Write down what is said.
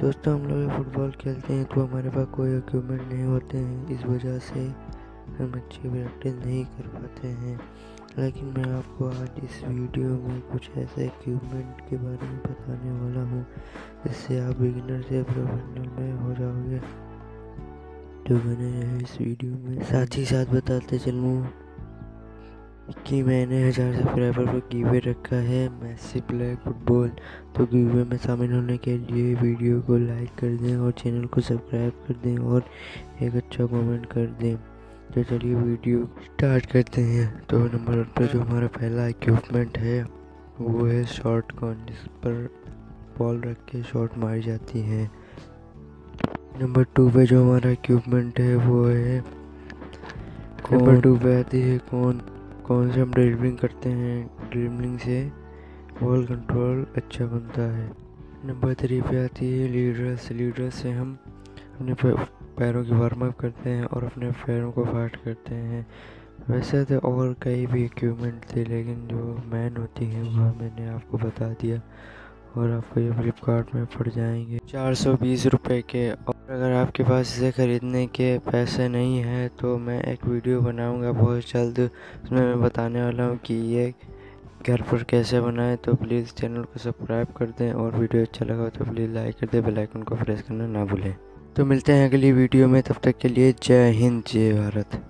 दोस्तों, हम लोग फुटबॉल खेलते हैं तो हमारे पास कोई इक्विपमेंट नहीं होते हैं। इस वजह से हम अच्छी प्रैक्टिस नहीं कर पाते हैं। लेकिन मैं आपको आज इस वीडियो में कुछ ऐसे इक्विपमेंट के बारे में बताने वाला हूँ, जिससे आप बिगिनर से प्रोफेशनल में हो जाओगे। जो मैंने इस वीडियो में। साथ ही साथ बताते चलूँ कि मैंने हज़ार सब्सक्राइबर पर कीवे रखा है मैसी ब्लैक फुटबॉल। तो कीवे में शामिल होने के लिए वीडियो को लाइक कर दें और चैनल को सब्सक्राइब कर दें और एक अच्छा कमेंट कर दें। तो चलिए वीडियो स्टार्ट करते हैं। तो नंबर वन पर जो हमारा पहला इक्विपमेंट है वो है शॉर्ट कॉन जिस पर बॉल रख के शॉट मारी जाती है। नंबर टू पे जो हमारा इक्विपमेंट है वो है नंबर टू पे आती है कौन? कौन से हम ड्रिबलिंग करते हैं? ड्रिबलिंग से बॉल कंट्रोल अच्छा बनता है। नंबर थ्री पे आती है लीडर्स लीडर से हम अपने पैरों की वार्म अप करते हैं और अपने पैरों को फाट करते हैं। वैसे तो और कई भी इक्विपमेंट थे, लेकिन जो मैन होती हैं, वह मैंने आपको बता दिया और आपको ये फ्लिपकार्ट में पड़ जाएँगे। चार सौ बीस रुपये के अगर आपके पास इसे ख़रीदने के पैसे नहीं हैं तो मैं एक वीडियो बनाऊँगा बहुत जल्द। उसमें मैं बताने वाला हूँ कि ये घर पर कैसे बनाएँ तो प्लीज़ चैनल को सब्सक्राइब कर दें और वीडियो अच्छा लगा तो प्लीज़ लाइक कर दें बेल आइकन को प्रेस करना ना भूलें। तो मिलते हैं अगली वीडियो में, तब तक के लिए जय हिंद, जय भारत।